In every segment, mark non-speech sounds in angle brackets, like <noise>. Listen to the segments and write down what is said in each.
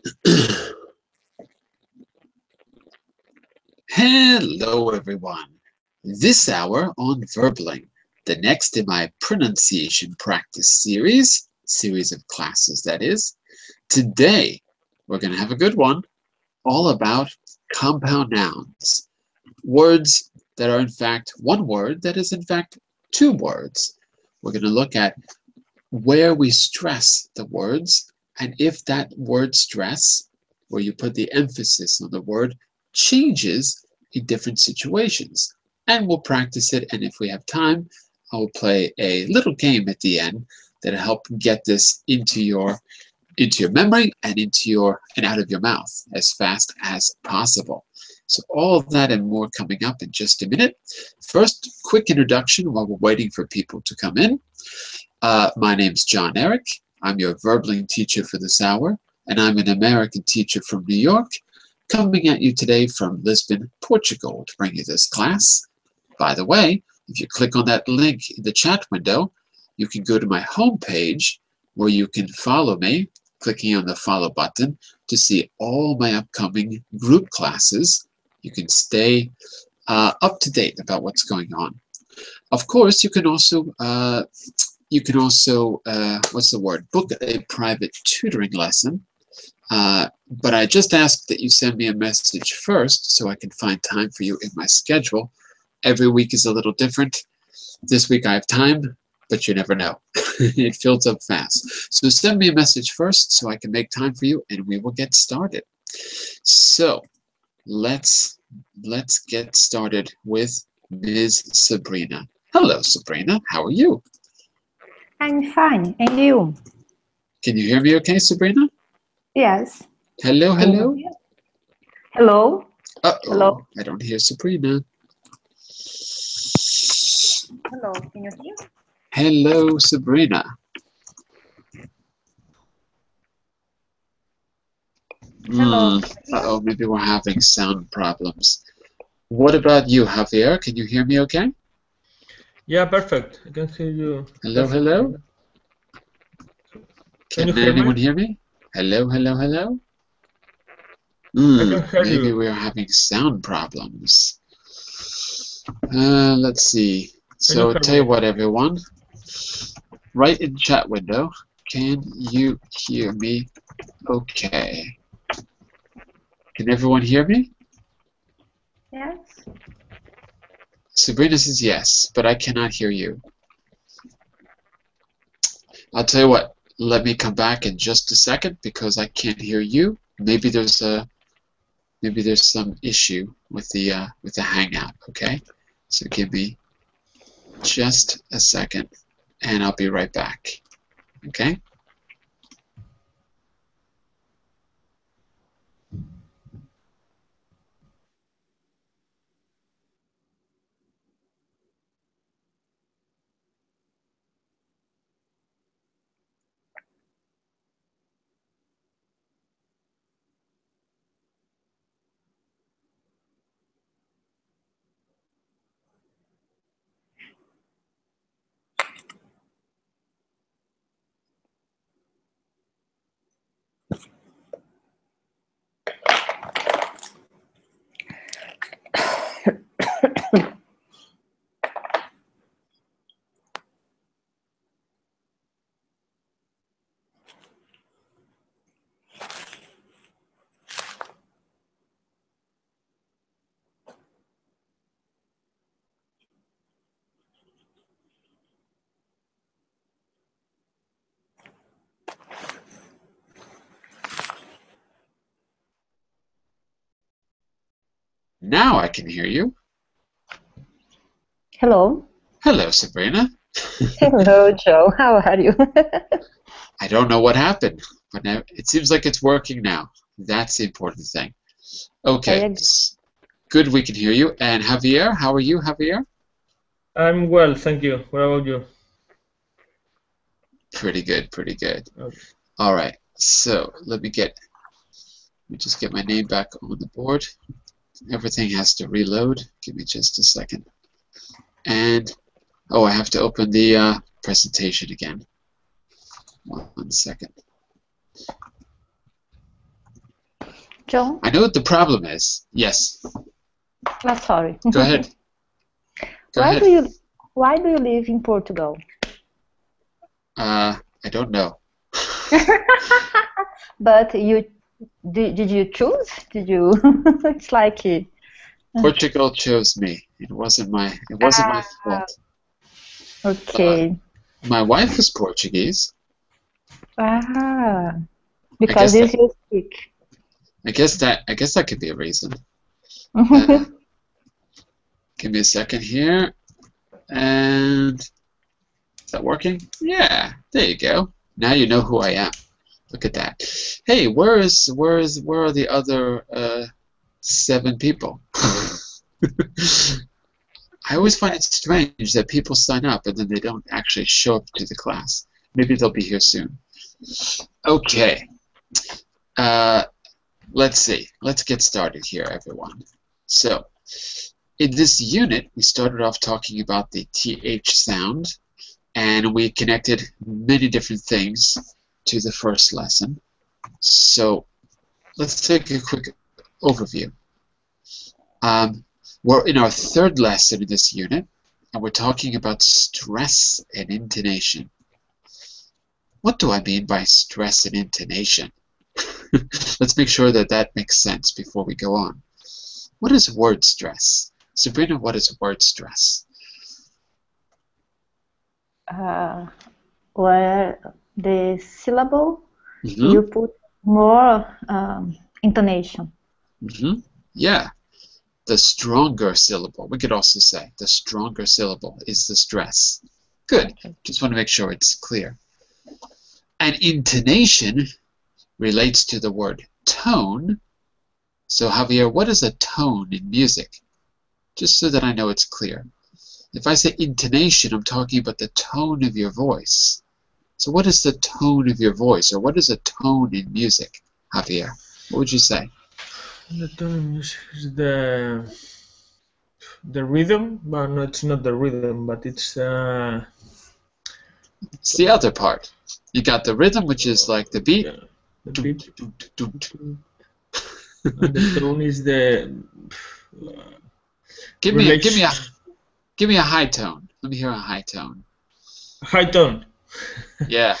<clears throat> Hello, everyone. This hour on Verbling, the next in my pronunciation practice series, series of classes that is. Today, we're going to have a good one, all about compound nouns. Words that are in fact one word that is in fact two words. We're going to look at where we stress the words and if that word stress, where you put the emphasis on the word, changes in different situations. And we'll practice it, and if we have time, I will play a little game at the end that'll help get this into your into your memory and into your and out of your mouth as fast as possible. So all of that and more coming up in just a minute. First, quick introduction while we're waiting for people to come in. Uh, my name's John Eric. I'm your Verbling teacher for this hour, and I'm an American teacher from New York, coming at you today from Lisbon, Portugal, to bring you this class. By the way, if you click on that link in the chat window, you can go to my homepage where you can follow me, clicking on the follow button to see all my upcoming group classes. You can stay uh, up to date about what's going on. Of course, you can also uh, you can also, uh, what's the word, book a private tutoring lesson. Uh, but I just ask that you send me a message first so I can find time for you in my schedule. Every week is a little different. This week I have time, but you never know. <laughs> it fills up fast. So send me a message first so I can make time for you and we will get started. So let's let's get started with Ms. Sabrina. Hello, Sabrina. How are you? I'm fine. And you? Can you hear me okay, Sabrina? Yes. Hello, hello. Hello. Uh -oh. Hello. I don't hear Sabrina. Hello. Can you hear? Hello, Sabrina. Hello. Mm, uh-oh, maybe we're having sound problems. What about you, Javier? Can you hear me okay? Yeah, perfect. I can hear you. Hello, hello. Can, Can hear anyone me? hear me? Hello, hello, hello. I can hear maybe you. we're having sound problems. Uh, let's see. So tell you what, everyone. Write in chat window. Can you hear me? Okay. Can everyone hear me? Yes. Sabrina says yes, but I cannot hear you. I'll tell you what. Let me come back in just a second because I can't hear you. Maybe there's a maybe there's some issue with the uh, with the Hangout. Okay, so give me just a second, and I'll be right back. Okay. Now I can hear you. Hello. Hello, Sabrina. Hello, Joe. How are you? <laughs> I don't know what happened, but now it seems like it's working now. That's the important thing. Okay. Good, we can hear you. And Javier, how are you, Javier? I'm well, thank you. What about you? Pretty good, pretty good. Okay. All right. So let me get, let me just get my name back on the board. Everything has to reload. Give me just a second. And oh, I have to open the uh, presentation again. One second. John? I know what the problem is. Yes. Ah, sorry. Go ahead. <laughs> Go why ahead. do you Why do you live in Portugal? Uh, I don't know. <laughs> But you did, did you choose? Did you? <laughs> it's like uh, Portugal chose me. It wasn't my. It wasn't my Ah. fault. okay. My wife is Portuguese. Ah, because guess you speak. I guess that. I guess that could be a reason. <laughs> Uh, give me a second here. And is that working? Yeah, there you go. Now you know who I am. Look at that. Hey, where is where is where are the other uh, seven people? <laughs> I always find it strange that people sign up and then they don't actually show up to the class. Maybe they'll be here soon. Okay. Uh, let's see. Let's get started here, everyone. So, in this unit, we started off talking about the TH sound, and we connected many different things to the first lesson. So, let's take a quick overview. Um, we're in our third lesson in this unit, and we're talking about stress and intonation. What do I mean by stress and intonation? <laughs> Let's make sure that that makes sense before we go on. What is word stress? Sabrina, what is word stress? uh, where the syllable Mhm, you put more um, intonation. mhm. Yeah. The stronger syllable, we could also say the stronger syllable is the stress. Good. Okay. Just want to make sure it's clear. And intonation relates to the word tone. So, Javier, what is a tone in music? Just so that I know it's clear. If I say intonation, I'm talking about the tone of your voice. So, what is the tone of your voice, or what is a tone in music, Javier? What would you say? The tone is is the the rhythm, but no, it's not the rhythm, but it's uh, It's the other part. You got the rhythm, which is like the beat. yeah, the beat. And the tone is the give me, a, give me a, give me a high tone. Let me hear a high tone. high tone. Yeah,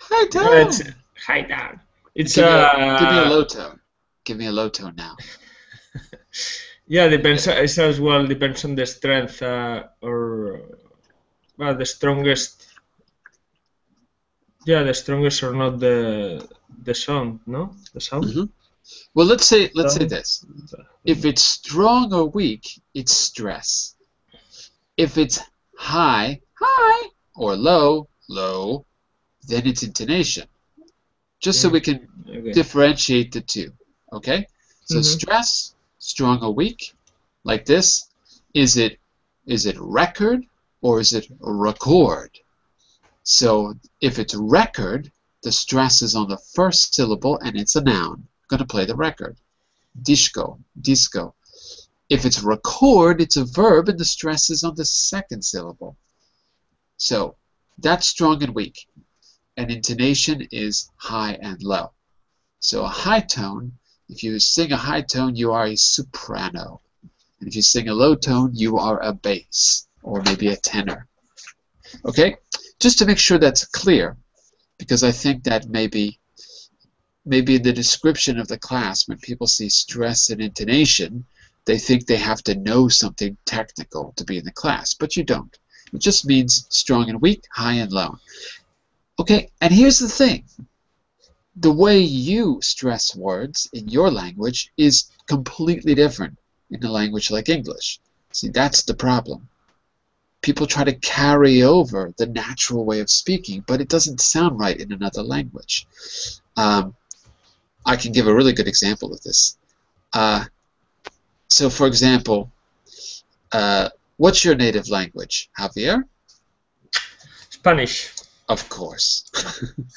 high tone. it's high tone. It's give, me uh, a, give me a low tone. Give me a low tone now. <laughs> Yeah, depends. It's as well depends on the strength uh, or well, the strongest. Yeah, the strongest or not the the sound, no, the sound. Mhm. Well, let's say let's say this. If it's strong or weak, it's stress. If it's high, high, or low, low, then it's intonation. Just so Mm. we can Okay. differentiate the two. Okay? So Mhm. stress, strong or weak, like this, is it is it record or is it record? So if it's record, the stress is on the first syllable and it's a noun. I'm going to play the record. Disco, disco. If it's record, it's a verb and the stress is on the second syllable. So that's strong and weak. And intonation is high and low. So a high tone, if you sing a high tone, you are a soprano. And if you sing a low tone, you are a bass or maybe a tenor. Okay? Just to make sure that's clear, because I think that maybe maybe in the description of the class, when people see stress and intonation, they think they have to know something technical to be in the class, but you don't. It just means strong and weak, high and low. Okay, and here's the thing the way you stress words in your language is completely different in a language like English. See, that's the problem. People try to carry over the natural way of speaking, but it doesn't sound right in another language. Um, I can give a really good example of this. Uh, so, for example, uh, what's your native language, Javier? Spanish. Of course.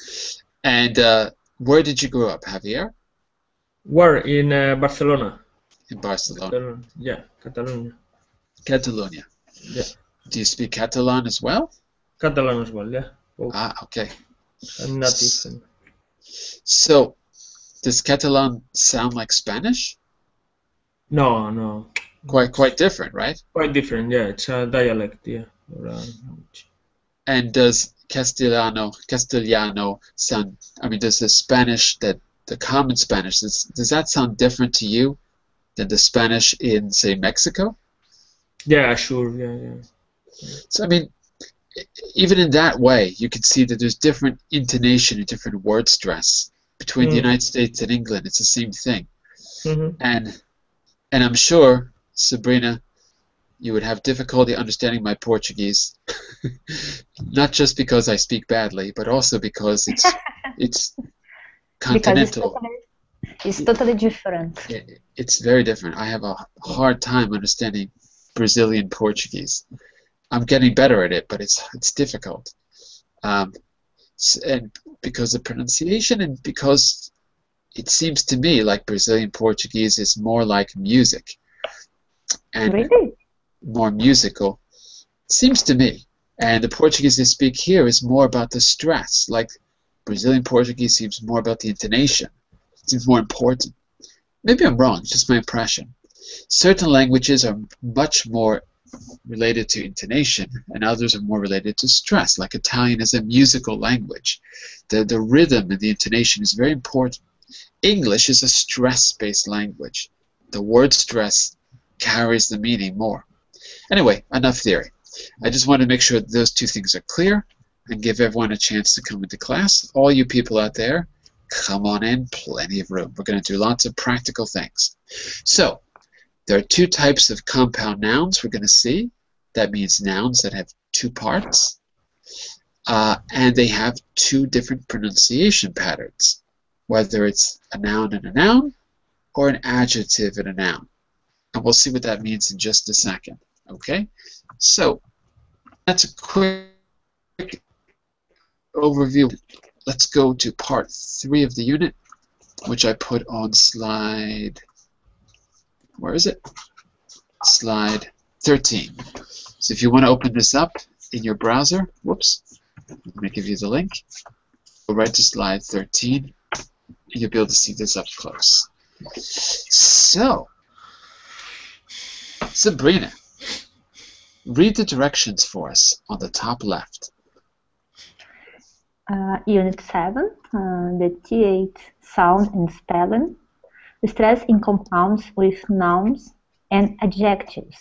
<laughs> and uh, where did you grow up, Javier? Where in uh, Barcelona? In Barcelona. Catalan- Yeah, Catalonia. Catalonia. Yeah. Do you speak Catalan as well? Catalan as well. Yeah. Both. Ah, okay. I'm native. and- So, does Catalan sound like Spanish? No, no. Quite quite different, right? Quite different, yeah. It's a dialect, yeah. Language. And does Castellano Castellano sound? I mean, does the Spanish that the common Spanish does, does that sound different to you than the Spanish in say Mexico? Yeah, sure, yeah, yeah. So I mean, even in that way, you can see that there's different intonation and different word stress between the Mm. United States and England. It's the same thing, hmm and and I'm sure Sabrina, you would have difficulty understanding my Portuguese, <laughs> not just because I speak badly, but also because it's <laughs> it's because it's continental. totally, it's totally different. It- it's very different. I have a hard time understanding Brazilian Portuguese. I'm getting better at it, but it's it's difficult. Um, and because of pronunciation, and because it seems to me like Brazilian Portuguese is more like music, and Really? more musical. Seems to me. And the Portuguese they speak here is more about the stress. Like Brazilian Portuguese seems more about the intonation. It seems more important. Maybe I'm wrong, it's just my impression. Certain languages are much more related to intonation, and others are more related to stress. Like Italian is a musical language. The, the rhythm and the intonation is very important. English is a stress based language. The word stress carries the meaning more. Anyway, enough theory. I just want to make sure those two things are clear and give everyone a chance to come into class. All you people out there, come on in, plenty of room. We're going to do lots of practical things. So, there are two types of compound nouns we're going to see. That means nouns that have two parts. Uh, and they have two different pronunciation patterns, whether it's a noun and a noun or an adjective and a noun. And we'll see what that means in just a second. Okay? So, that's a quick overview. Let's go to part three of the unit, which I put on slide. Where is it? Slide 13. So if you want to open this up in your browser, whoops, let me give you the link. Go right to slide 13, and you'll be able to see this up close. So, <laughs> Sabrina, read the directions for us on the top left. Uh, unit 7, uh, the TH sound and spelling. The stress in compounds with nouns and adjectives.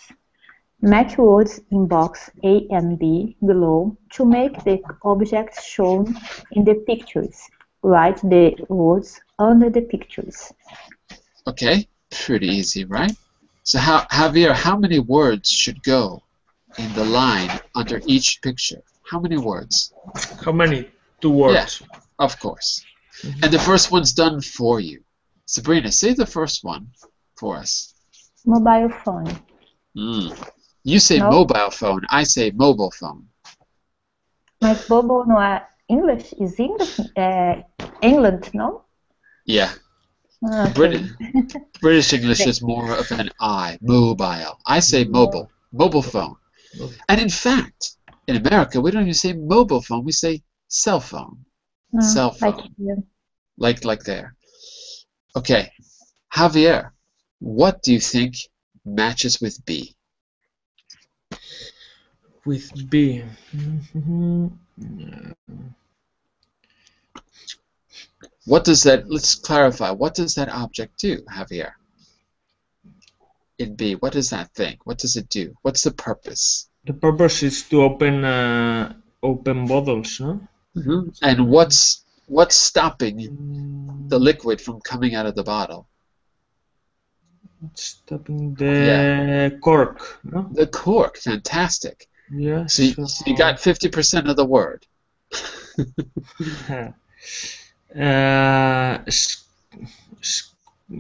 Match words in box A and B below to make the objects shown in the pictures. Write the words under the pictures. Okay, pretty easy, right? So, how, Javier, how many words should go in the line under each picture? How many words? How many? Two words. Yeah, Of course. And the first one's done for you. Sabrina, say the first one for us. Mobile phone. Mm. You say No. mobile phone, I say mobile phone. Mas bobo não é English? Is English? É England, no? Yeah, Ah, okay. British, <laughs> British English is more of an I, mobile. I say mobile, mobile phone. And in fact, in America, we don't even say mobile phone, we say cell phone, Ah, cell like phone. here. like like there. Okay, Javier, what do you think matches with B? With B. Mhm. What does that? Let's clarify. What does that object do, Javier? In B, what does that thing? What does it do? What's the purpose? The purpose is to open uh, open bottles, no? And what's what's stopping Mm, the liquid from coming out of the bottle? Stopping the cork, no? The cork. Fantastic. Yeah. So you, so you got fifty percent of the word. <laughs> <laughs> uh,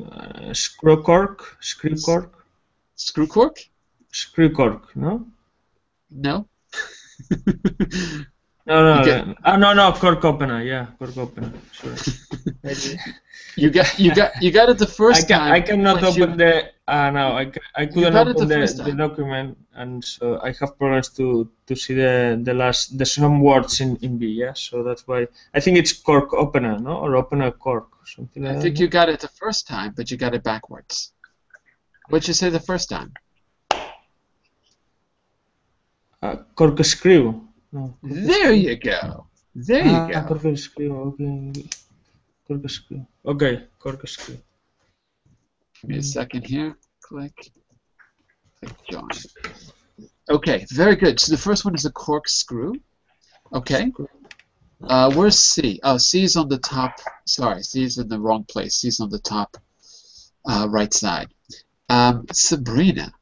uh, screw cork, screw cork, Screw cork? screw cork, no? No. <laughs> No, no, get- no. Ah, no, no, cork opener, yeah, cork opener. Sure. <laughs> you got you got you got it the I first can time. I cannot but you- open the Uh, no, I, c- I couldn't open the the, the document, and so I have problems to, to see the, the last the some words in, in B. Yeah, so that's why I think it's cork opener, no, or opener cork, or something like I that. think no? you got it the first time, but you got it backwards. What'd you say the first time? Uh, corkscrew. No. There you go. There you Ah, go. corkscrew. Okay. Corkscrew. Okay, corkscrew. Give me a second here. Click. Click join. Okay, very good. So the first one is a corkscrew. Okay. Uh, where's C? Oh, C is on the top. Sorry, C is in the wrong place. C is on the top uh, right side. Um, Sabrina,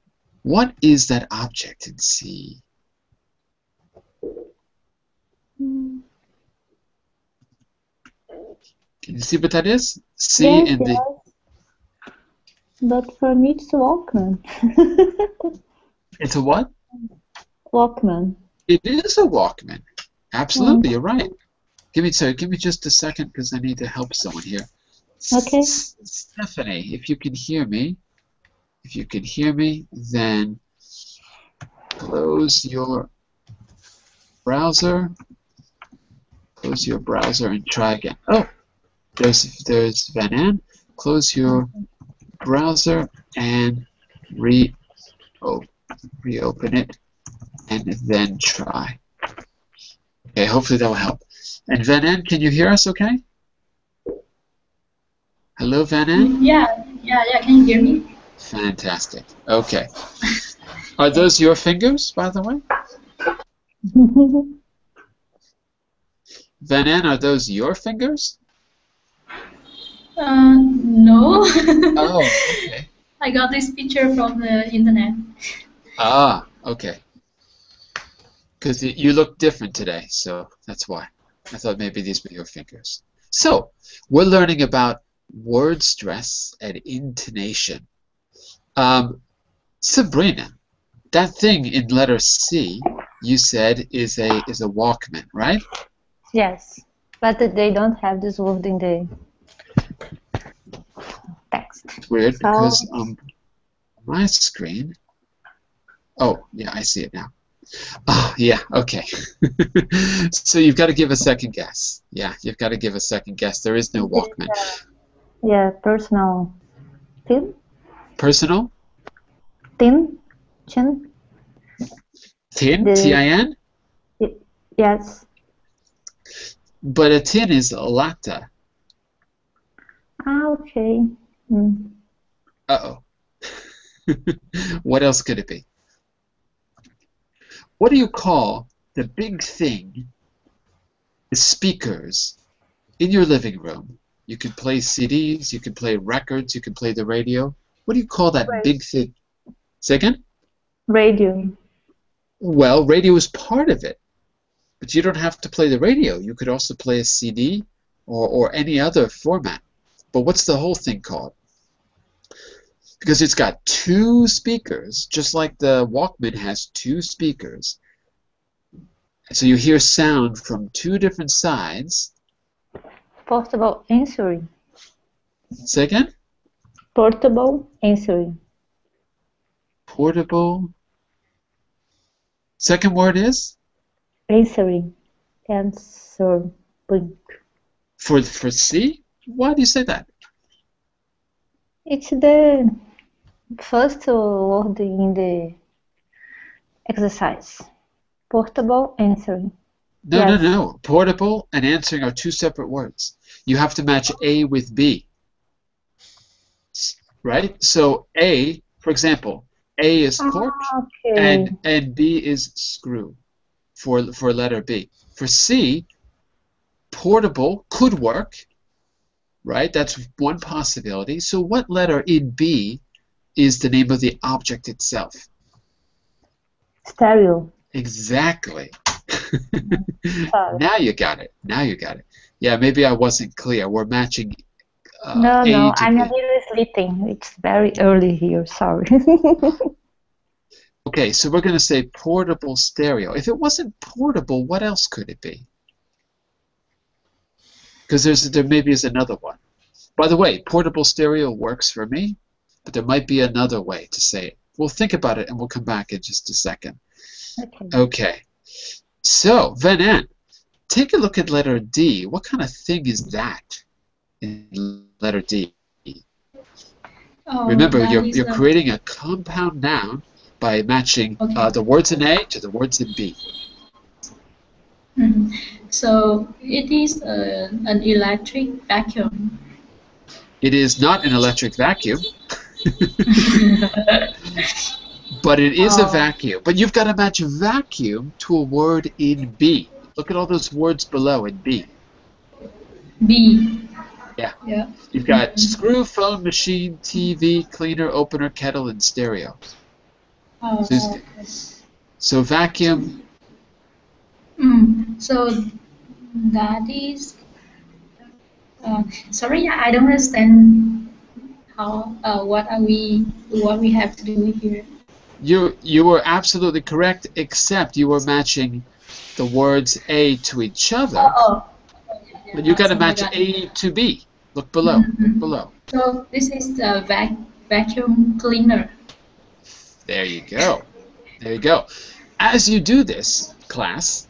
what is that object in C? Can you see what that is? C yes, in the. But for me, it's Walkman. <laughs> It's a what? Walkman. It is a Walkman. Absolutely, you're right. Give me sorry, give me just a second because I need to help someone here. Okay. S- Stephanie, if you can hear me, if you can hear me, then close your browser. Close your browser and try again. Oh, there's there's Van An. Close your browser and re oh, reopen it and then try. Okay, hopefully that will help. And Van An, can you hear us okay? Hello, Van An? Yeah, yeah, yeah. Can you hear me? Fantastic. Okay. Are those your fingers, by the way? <laughs> Van An, are those your fingers? Uh, no. Oh, <laughs> okay. I got this picture from the internet. Ah, okay. Because you look different today, so that's why. I thought maybe these were your fingers. So, we're learning about word stress and intonation. Um, Sabrina, that thing in letter C you said is a is a Walkman, right? yes, but they don't have this word in the text. It's weird So- because um, my screen. Oh, yeah, I see it now. Oh, yeah, okay. <laughs> so you've got to give a second guess. Yeah, you've got to give a second guess. There is no Walkman. Yeah, personal tin, Personal? tin, chin. Tin? T-I-N? Yes. But a tin is a lata. Ah, okay. Mm. Uh-oh. <laughs> what else could it be? What do you call the big thing, the speakers, in your living room? You can play CDs, you can play records, you can play the radio. What do you call that Right. big thing? Say again? Radio. Well, radio is part of it. But you don't have to play the radio. You could also play a CD or, or any other format. But what's the whole thing called? Because it's got two speakers, just like the Walkman has two speakers. So you hear sound from two different sides. Portable answering. Say again? Portable answering. Portable. Second word is? Answering. Answer. Blink. For, for C? Why do you say that? It's the first word in the exercise. Portable answering. No, Yes. no, no. Portable and answering are two separate words. You have to match A with B. Right? So A, for example, A is ah, cork Okay. and and B is screw for for letter B. For C, portable could work. Right? That's one possibility. So what letter in B is the name of the object itself? Stereo. Exactly. <laughs> Now you got it. Now you got it. Yeah, maybe I wasn't clear. We're matching. Uh, no, A no, I'm little sleeping. It's very early here. Sorry. <laughs> Okay, so we're going to say portable stereo. If it wasn't portable, what else could it be? Because there's there maybe is another one. By the way, portable stereo works for me. but there might be another way to say it. We'll think about it and we'll come back in just a second. Okay. Okay. So, Van Ann, take a look at letter D. What kind of thing is that in letter D? Oh, Remember, you're, you're creating a compound noun by matching Okay. uh, the words in A to the words in B. Mhm. So it is a, an electric vacuum. It is not an electric vacuum, <laughs> but it is a Oh. vacuum. But you've got to match vacuum to a word in B. Look at all those words below in B. B. Yeah. Yeah. You've got Mhm. screw, phone, machine, TV, cleaner, opener, kettle, and stereo. Oh, So okay. So vacuum, Mm, so that is. Uh, sorry, I don't understand how. Uh, what are we? What we have to do here? you you were absolutely correct, except you were matching the words A to each other. Oh. But you got to match got. A to B. Look below. Look Mhm. below. So this is the vac vacuum cleaner. There you go. There you go. As you do this, class,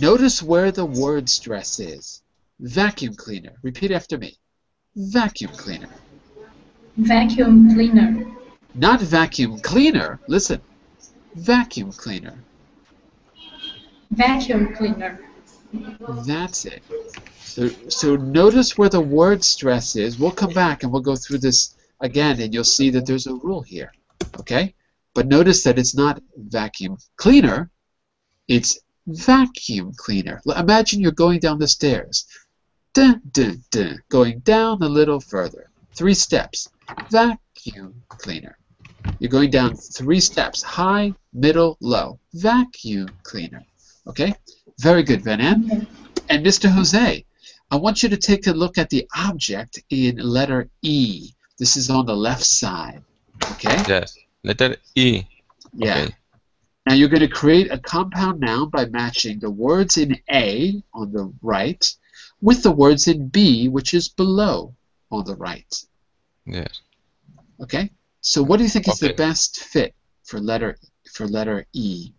notice where the word stress is. Vacuum cleaner. Repeat after me. Vacuum cleaner. Vacuum cleaner. Not vacuum cleaner. Listen. Vacuum cleaner. Vacuum cleaner. That's it. So, so notice where the word stress is. We'll come back and we'll go through this again, and you'll see that there's a rule here. Okay? But notice that it's not vacuum cleaner, it's vacuum cleaner. Imagine you're going down the stairs. Dun, dun, dun, going down a little further. Three steps. Vacuum cleaner. You're going down three steps. High, middle, low. Vacuum cleaner. Okay? Very good, Van Ann. And Mr. Jose, I want you to take a look at the object in letter E. This is on the left side. Okay? Yes. Letter E. Yeah. Okay. Now you're going to create a compound noun by matching the words in A on the right with the words in B, which is below on the right. Yes. Okay? So what do you think is the best fit for letter for letter E?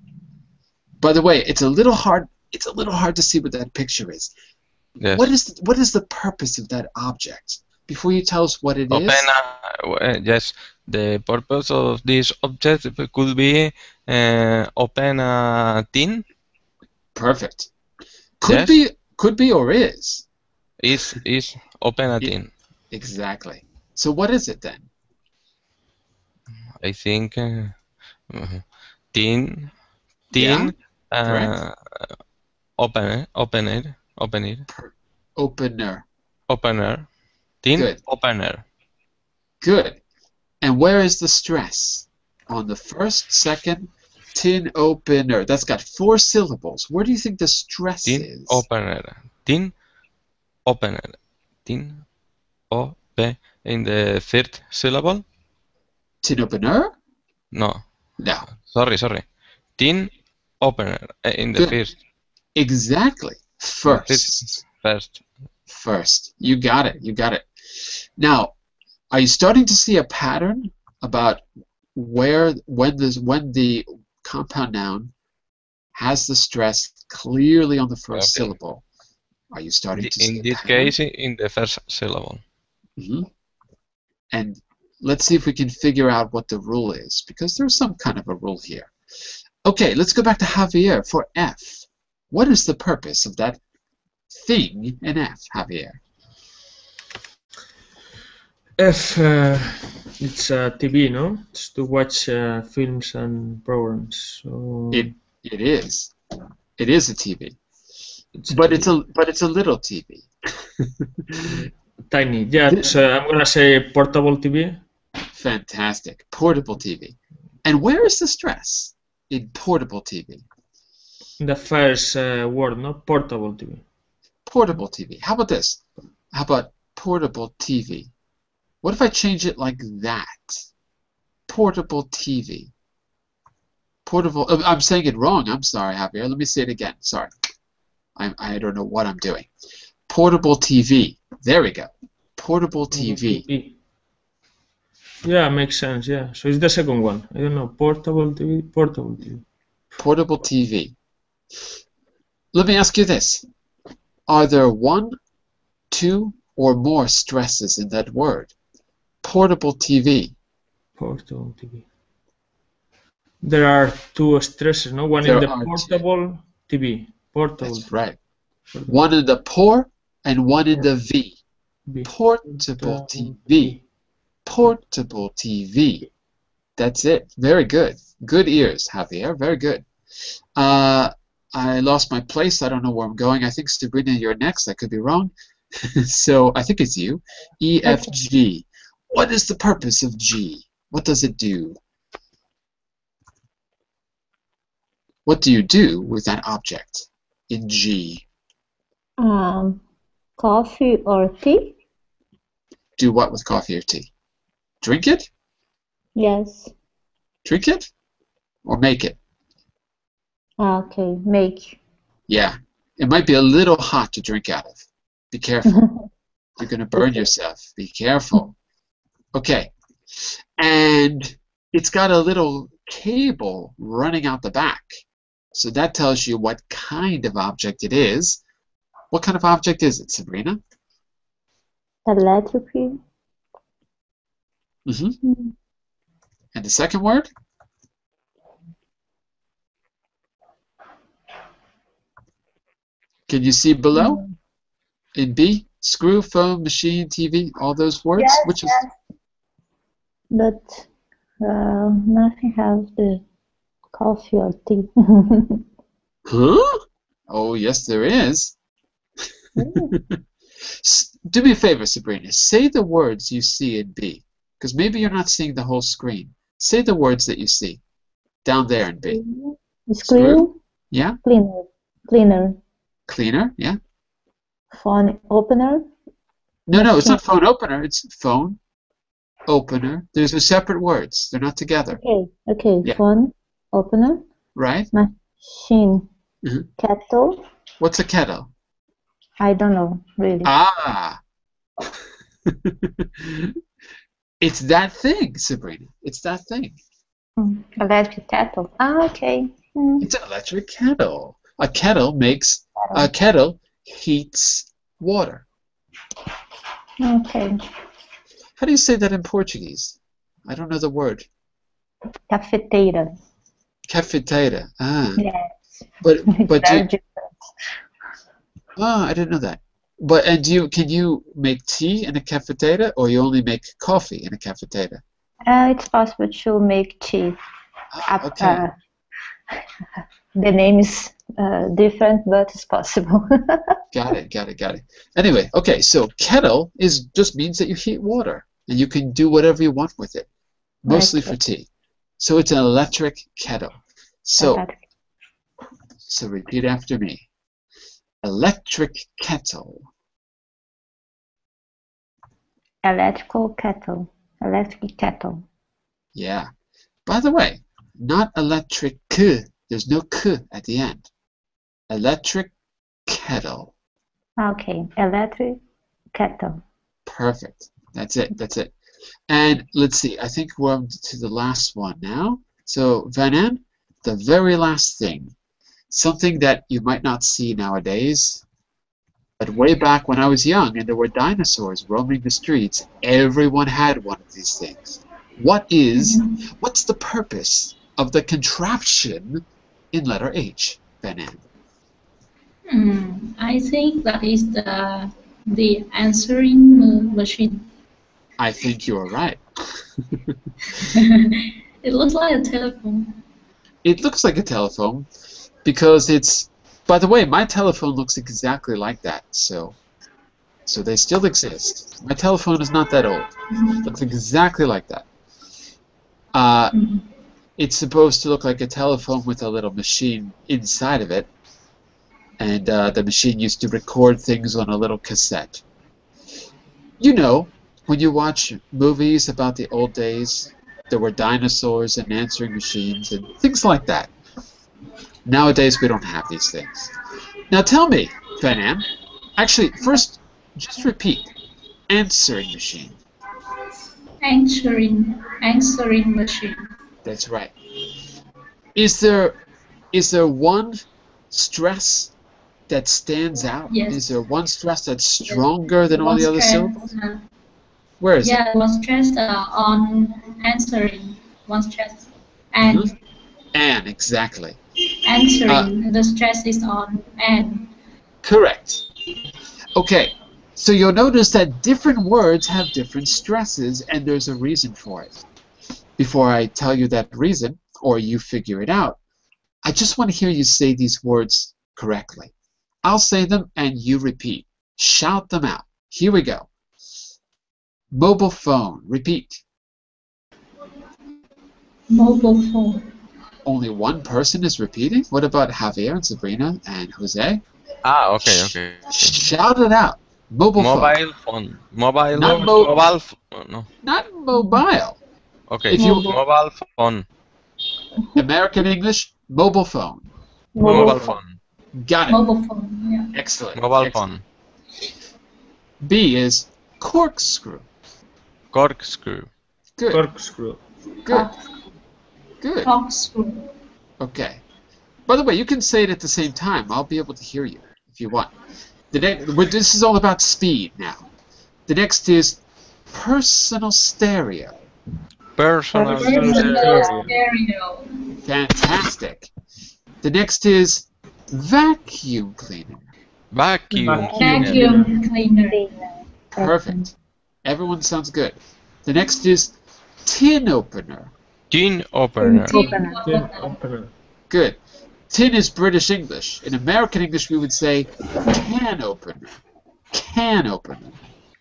By the way, it's a little hard it's a little hard to see what that picture is. Yes. What is what is the purpose of that object? Before you tell us what it is. Open a, uh, yes, the purpose of this object could be uh, open a tin. Perfect. Could Yes. be could be or is. Is is open a tin. Exactly. So what is it then? I think uh, uh, tin, Yeah, tin, uh, open open it, open it, Opener. opener, tin, Good. opener. Good. And where is the stress? On the first, second, tin opener. That's got four syllables. Where do you think the stress is? Tin is? opener. Tin opener. Tin o p in the third syllable? Tin opener? No. No. Sorry, sorry. Tin opener uh, in the Good. first. Exactly. First. First. First. You got it. You got it. Now, are you starting to see a pattern about where when the when the compound noun has the stress clearly on the first Okay. syllable? Are you starting to see In this case, in the first syllable. hmm And let's see if we can figure out what the rule is, because there's some kind of a rule here. Okay, let's go back to Javier for F. What is the purpose of that thing in F, Javier? F, uh, it's uh, TV, no? It's to watch uh, films and programs. So It it is. It is a TV, it's but TV. it's a but it's a little TV. <laughs> tiny. Yeah, it's, uh, I'm gonna say portable TV. Fantastic, portable TV. And where is the stress in portable TV? The first uh, word, no? Portable TV. Portable TV. How about this? How about portable TV? What if I change it like that? Portable TV. Portable. uh, I'm saying it wrong. I'm sorry, Javier. Let me say it again. Sorry. I, I don't know what I'm doing. Portable TV. There we go. Portable TV. Yeah, makes sense. Yeah. So it's the second one. I don't know. Portable TV. Portable TV. Portable TV. Let me ask you this. Are there one, two, or more stresses in that word? Portable TV. Portable TV. There are two stresses, no? One There in the are two. portable TV. Portable That's right. One in the por and one in the V. Portable TV. Portable TV. That's it. Very good. Good ears, Javier. Very good. Uh, I lost my place. I don't know where I'm going. I think Sabrina, you're next. I could be wrong. <laughs> so I think it's you. E F G. What is the purpose of G? What does it do? What do you do with that object in G? Um, coffee or tea? Do what with coffee or tea? Drink it? Yes. Drink it? Or make it? Okay, make. Yeah. It might be a little hot to drink out of. Be careful. <laughs> You're going to burn yourself. Be careful. Okay. And it's got a little cable running out the back. So that tells you what kind of object it is. What kind of object is it, Sabrina? Electric. hmm Mm, And the second word? Can you see below? In B? Screw, phone, machine, TV, all those words? Yes, Which is But uh, nothing has the coffee or tea. <laughs> Huh? Oh, yes, there is. <laughs> S- Do me a favor, Sabrina. Say the words you see in B, because maybe you're not seeing the whole screen. Say the words that you see down there in B. Screen, Yeah? cleaner, cleaner, Cleaner? Yeah? phone opener, No, no, it's not phone opener. It's phone opener. There's a separate words. They're not together, okay, okay, Yeah. phone opener, right? machine, Mhm. kettle. What's a kettle? I don't know really. Ah. <laughs> it's that thing, Sabrina. It's that thing. Mm, Electric kettle. Ah, okay. Mm, It's an electric kettle. A kettle makes a kettle heats water. Okay. How do you say that in Portuguese? I don't know the word. Cafeteira. Cafeteira. Ah, Yes. but but Very you, ah, I didn't know that. But and do you can you make tea in a cafeteira or you only make coffee in a cafeteira? Uh, it's possible to make tea. Ah, okay. The name is uh, different, but it's possible. <laughs> Got it, got it, got it. Anyway, okay, so kettle is just means that you heat water and you can do whatever you want with it, mostly for tea. So it's an electric kettle. So Electric. so repeat after me. Electric kettle. Electrical kettle. Electric kettle. Yeah. By the way, not electric k. There's no k at the end. Electric kettle. Okay. Electric kettle. Perfect. That's it. That's it. And let's see. I think we're on to the last one now. So Vanan, the very last thing, something that you might not see nowadays, but way back when I was young and there were dinosaurs roaming the streets, everyone had one of these things. What is, mm-hmm. what's the purpose of the contraption in letter H, Vanan? Hmm, I think that is the the answering machine. I think you're right. <laughs> it looks like a telephone. It looks like a telephone because it's. By the way, my telephone looks exactly like that. So, so they still exist. My telephone is not that old. It looks exactly like that. Uh, Mhm. It's supposed to look like a telephone with a little machine inside of it, and uh, the machine used to record things on a little cassette. You know, when you watch movies about the old days, there were dinosaurs and answering machines and things like that. Nowadays, we don't have these things. Now, tell me, Van An. Actually, first, just repeat. Answering machine. answering answering machine. That's right. Is there is there one stress that stands out? Yes. Is there one stress that's stronger than all the other syllables? uh, Where is it? yeah, one stress uh, on answering. One stress and Mhm. An, exactly. answering. the stress is on and. Correct. Okay, so you'll notice that different words have different stresses, and there's a reason for it. Before I tell you that reason, or you figure it out, I just want to hear you say these words correctly. I'll say them, and you repeat. Shout them out. Here we go. Mobile phone. Repeat. Mobile phone. Only one person is repeating? What about Javier and Sabrina and Jose? Ah, okay, okay. Shout it out. Mobile, phone. Mobile phone. Mobile. Not mo- mobile. Ph- no. Not mobile. Okay. If you- mobile phone. American English, mobile phone. Mobile phone. Got it. Mobile phone. Yeah. Excellent. Mobile Excellent. phone. B is corkscrew. Corkscrew. Good. Corkscrew. Good. Good. Corkscrew. Okay. By the way, you can say it at the same time. I'll be able to hear you if you want. The next, well, this is all about speed now. The next is personal stereo. Personal. Personal Personal stereo. stereo. Fantastic. The next is vacuum cleaner. Vacuum. Vacuum cleaner. Perfect. Everyone sounds good. The next is tin opener. Tin opener. Opener. Yeah, opener. Good. Tin is British English. In American English, we would say can opener. Can opener.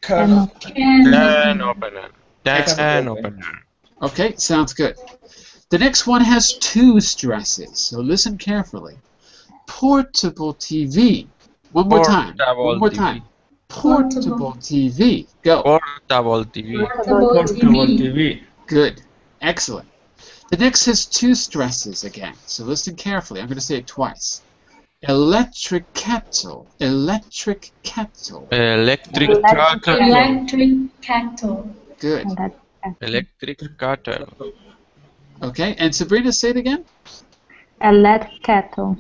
Can Can Can opener. Can Excellent. opener. Okay, sounds good. The next one has two stresses, so listen carefully. Portable TV. One more time. Portable One more TV. time. Portable TV. Go. Portable TV. Portable Portable TV. TV. Good. Excellent. The next has two stresses again, so listen carefully. I'm going to say it twice. Electric kettle. Electric kettle. Electric Electric kettle. Electric kettle. Good. Oh, that Electric kettle. Okay, and Sabrina, say it again. electric kettle.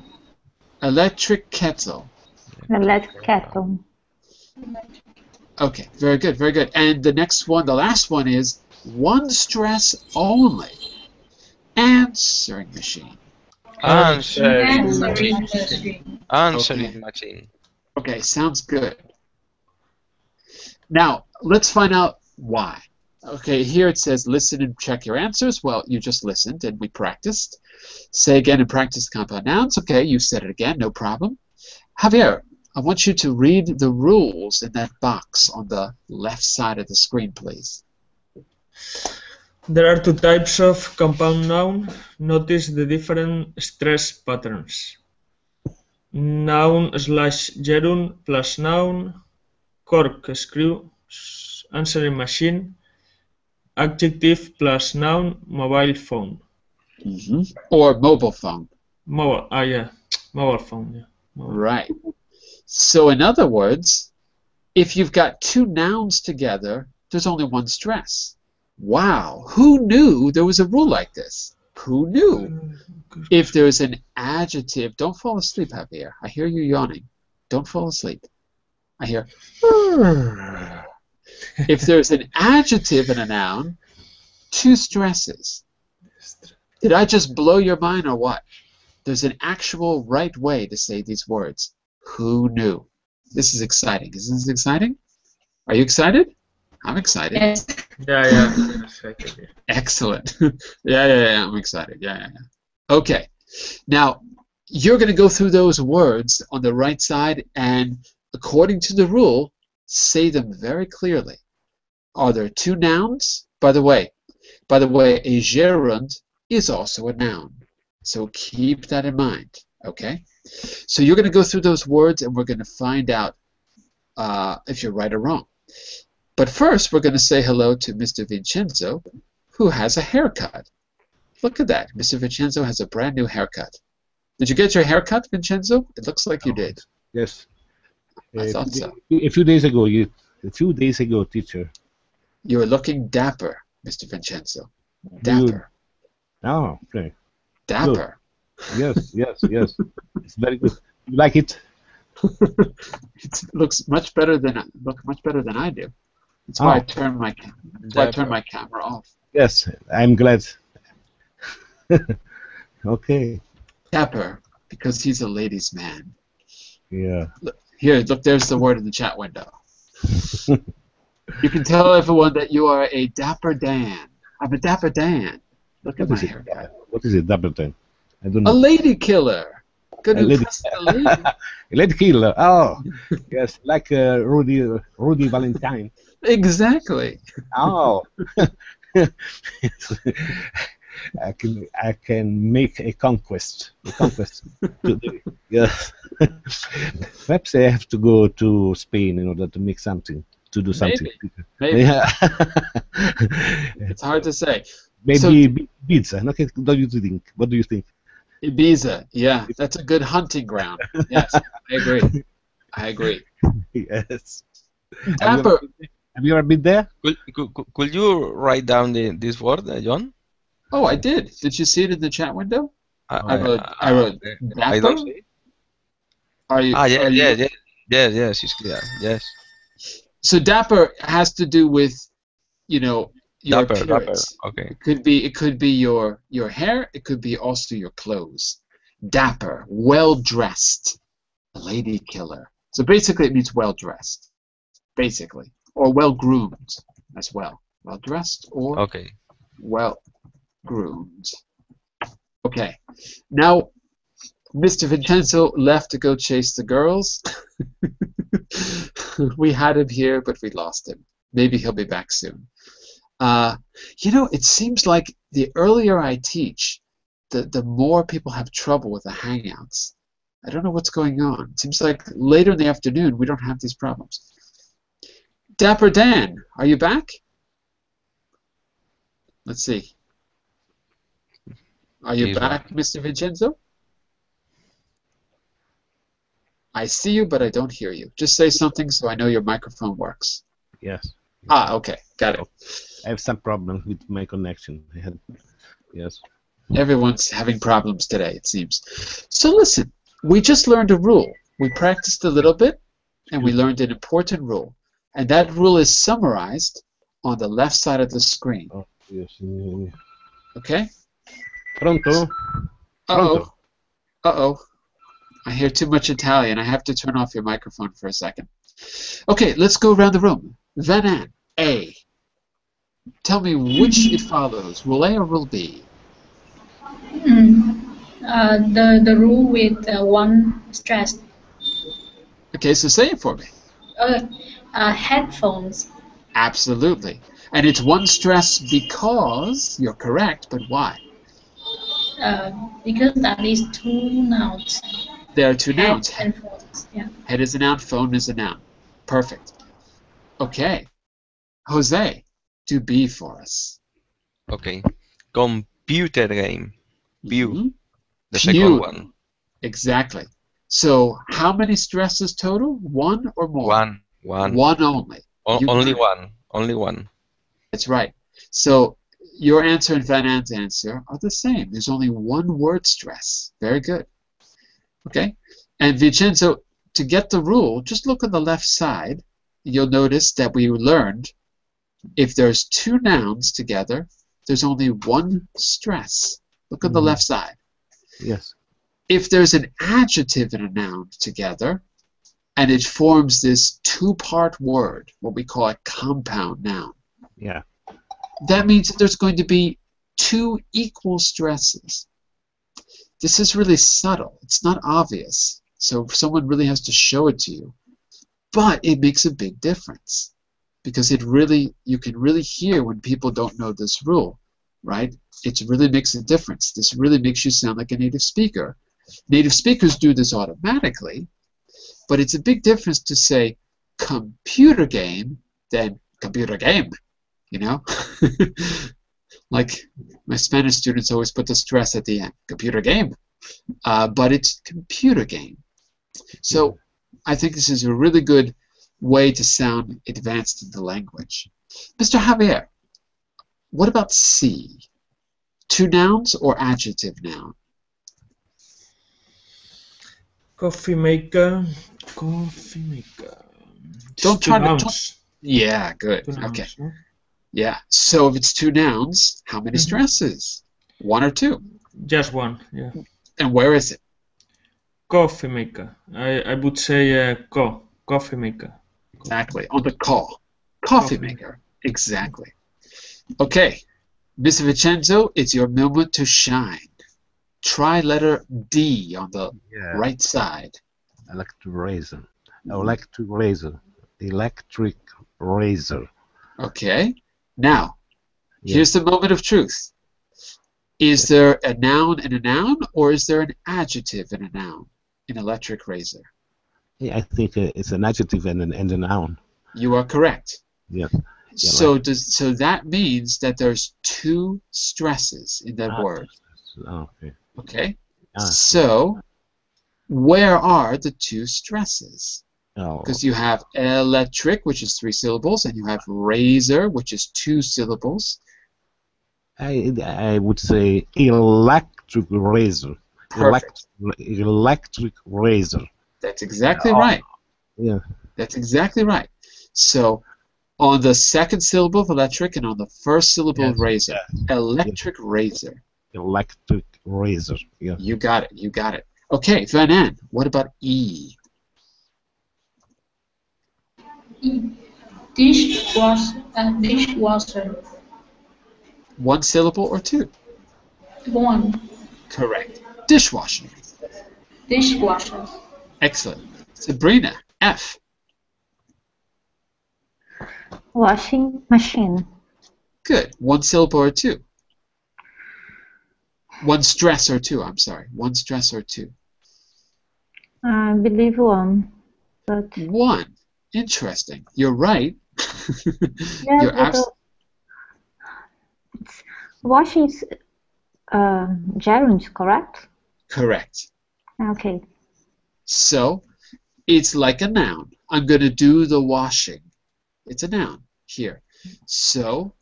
Electric kettle. Electric kettle. Okay, very good, very good. And the next one, the last one is one stress only. Answering machine. Answering Answering machine. machine. Answering machine. Okay, sounds good. Now, let's find out why. Okay, here it says listen and check your answers. Well, you just listened and we practiced. Say again and practice compound nouns. Okay, you said it again, no problem. Javier, I want you to read the rules in that box on the left side of the screen, please. There are two types of compound noun. Notice the different stress patterns. Noun slash gerund plus noun, corkscrew, answering machine, adjective plus noun, mobile phone. Mm-hmm. Or mobile phone. Mobile, ah yeah, mobile phone, yeah. Mobile. Right. So, in other words, if you've got two nouns together, there's only one stress. Wow, who knew there was a rule like this? Who knew? If there's an adjective, don't fall asleep, Javier. I hear you yawning. Don't fall asleep. I hear. If there's an adjective in a noun, two stresses. Did I just blow your mind or what? There's an actual right way to say these words. Who knew? This is exciting. Isn't this exciting? Are you excited? I'm excited. Yes. Yeah, yeah. yes, I. Excellent. <laughs> yeah, yeah, yeah. I'm excited. Yeah, yeah, yeah. Okay. Now, you're going to go through those words on the right side and, according to the rule, say them very clearly. Are there two nouns? By the way, by the way, a gerund is also a noun. So keep that in mind. Okay? So you're going to go through those words and we're going to find out uh, if you're right or wrong. But first, we're going to say hello to Mr. Vincenzo, who has a haircut. Look at that. Mr. Vincenzo has a brand new haircut. Did you get your haircut, Vincenzo? It looks like you did. Yes. I a thought so. A few days ago, you, a few days ago, teacher. You were looking dapper. Mr. Vincenzo? You- Dapper. Oh, okay. Dapper. Yes, yes, yes. It's very good. You like it? <laughs> it looks much better than look much better than I do. That's ah. why I turn my that's why I turned Dapper. my camera off. Yes, I'm glad. <laughs> okay. Dapper, because he's a ladies' man. Yeah. Here, look, there's the word in the chat window. <laughs> you can tell everyone that you are a dapper Dan. I'm a dapper Dan. Look at What my is it? haircut. What is it? Double ten. I don't know. A lady killer. Good A lady- lady. <laughs> Lady killer. Oh, <laughs> yes, like uh, Rudy Rudy Valentino. exactly. Oh. I can I can make a conquest. A conquest. today. yes. <laughs> Perhaps I have to go to Spain in order to make something. To do something. Maybe. <laughs> Yeah. It's hard to say. Maybe So- Ibiza. Okay, what do you think? What do you think? Ibiza, yeah, that's a good hunting ground. Yes, I agree. I agree. <laughs> yes. Dapper, Have you ever been there? Could, could, could you write down the, this word, uh, John? Oh, I did. Did you see it in the chat window? I wrote, I wrote I Dapper. don't see. Are you? Ah, are yes, you- yes, yes, yes, yes, it's. Yes. So dapper has to do with, you know, your Dapper, dapper. appearance. Okay. It could be it could be your your hair. It could be also your clothes. Dapper, well dressed, lady killer. So basically, it means well dressed, basically, or well groomed as well. Well dressed or Okay. well groomed. Okay, now Mr. Vincenzo left to go chase the girls. <laughs> we had him here, but we lost him. Maybe he'll be back soon. Uh, you know, it seems like the earlier I teach, the, the more people have trouble with the Hangouts. I don't know what's going on. It seems like later in the afternoon we don't have these problems. Dapper Dan, are you back? Let's see. Are you He's back, Mr. Vincenzo? I see you, but I don't hear you. Just say something so I know your microphone works. Yes. Ah, okay, got it. I have some problems with my connection. I <laughs> had, yes. Everyone's having problems today, it seems. So listen, we just learned a rule. We practiced a little bit, and we learned an important rule. And that rule is summarized on the left side of the screen. Oh, yes. Okay? Pronto? Uh-oh. Uh-oh. I hear too much Italian. I have to turn off your microphone for a second. Okay, let's go around the room. Van An, A. Tell me which it follows, rule A or rule B? Mm. Uh, the the rule with uh, one stress. Okay, so say it for me. Uh, uh, headphones. Absolutely. And it's one stress because you're correct, but why? Uh, because that is two nouns. There are two Head nouns. and phones. Yeah. Head is a noun, phone is a noun. Perfect. Okay. Jose, do B for us. Okay. Computer game. View. Mhm. The Pew. second one. Exactly. So how many stresses total? One or more? One. One. One only. O- You- only one. Only one. That's right. So your answer and Van An's answer are the same. There's only one word stress. Very good. Okay? And Vincenzo, to get the rule, just look on the left side. You'll notice that we learned if there's two nouns together, there's only one stress. Look on the Mhm. left side. Yes. If there's an adjective and a noun together, and it forms this two-part word, what we call a compound noun, Yeah. That means that there's going to be two equal stresses. This is really subtle. It's not obvious. So someone really has to show it to you. But it makes a big difference. Because it really you can really hear when people don't know this rule, right? It really makes a difference. This really makes you sound like a native speaker. Native speakers do this automatically, but it's a big difference to say computer game than computer game you know? <laughs> <laughs> like my Spanish students always put the stress at the end, computer game. Uh, but it's computer game. So I think this is a really good way to sound advanced in the language. Mr. Javier, What about C? Two nouns or adjective noun? Coffee maker. Coffee maker. Don't try to-. Yeah, good. Nouns, Okay. Yeah. So if it's two nouns, how many Mhm. stresses? One or two? Just one. Yeah. And where is it? Coffee maker. I, I would say uh, co. Coffee maker. Exactly. On the call. Coffee Coffee. maker. Exactly. Okay. Miss Vincenzo, it's your moment to shine. Try letter D on the Yeah. right side. Electric razor. Electric razor. Electric razor. Okay. Now, Yeah. here's the moment of truth. Is there a noun in a noun, or is there an adjective in a noun in electric razor? Yeah, I think it's an adjective and an and a noun. You are correct. Yeah. So does so that means that there's two stresses in that Ah, word. Oh, okay. Okay. Ah, So where are the two stresses? Oh, Because you have electric, which is three syllables, and you have razor, which is two syllables. I, I would say electric razor. Perfect. Elect, electric razor. That's exactly Oh. right. Yeah. That's exactly right. So on the second syllable of electric and on the first syllable of Yes, razor, electric razor. Electric razor. Yeah. You got it. You got it. Okay, Van what about E? E. Dishwasher. Uh, dishwasher. One syllable or two? One. Correct. Dishwasher. Dishwasher. Excellent. Sabrina, F. Washing machine. Good. One syllable or two? One stress or two, I'm sorry. One stress or two. I believe one. But One. Interesting. You're right. <laughs> yeah, You're abs- uh, it's, washing is uh, gerund, correct? correct. Okay. So it's like a noun. I'm going to do the washing. It's a noun here. So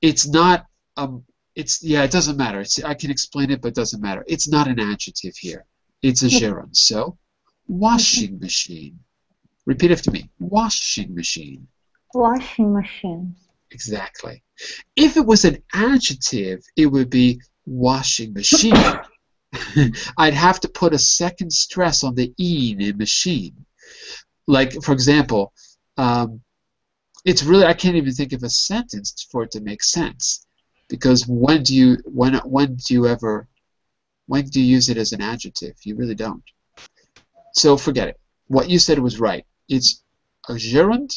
it's not um it's yeah, it doesn't matter. It's, I can explain it, but it doesn't matter. It's not an adjective here. It's a gerund. So washing machine. Repeat after me. Washing machine. Washing machine. Exactly. If it was an adjective, it would be washing machine. <laughs> I'd have to put a second stress on the e in machine. Like, for example, um, it's really I can't even think of a sentence for it to make sense. Because when do you when when do you ever when do you use it as an adjective? You really don't. So forget it. What you said was right. It's a gerund,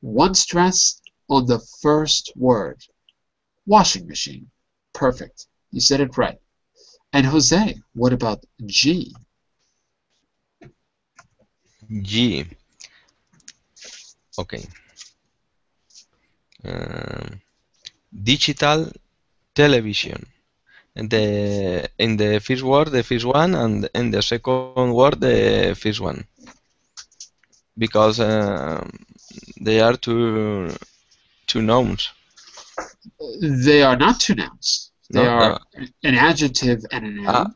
one stress on the first word. Washing machine. Perfect. You said it right. And Jose, what about G? G. Okay. Um, digital television. And the in the first word the first one and in the second word the first one because um, they are two two nouns. They are not two nouns. They No, are an adjective and a noun. Ah.